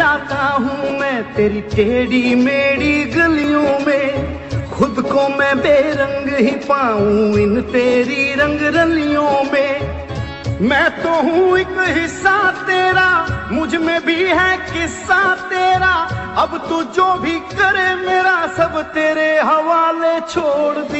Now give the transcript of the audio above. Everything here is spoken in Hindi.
जाता हूँ मैं तेरी टेढ़ी मेढ़ी गलियों में। खुद को मैं बेरंग ही पाऊँ इन तेरी रंग रलियों में। मैं तो हूँ एक हिस्सा तेरा, मुझमें भी है किस्सा तेरा। अब तू जो भी करे मेरा, सब तेरे हवाले छोड़ दिया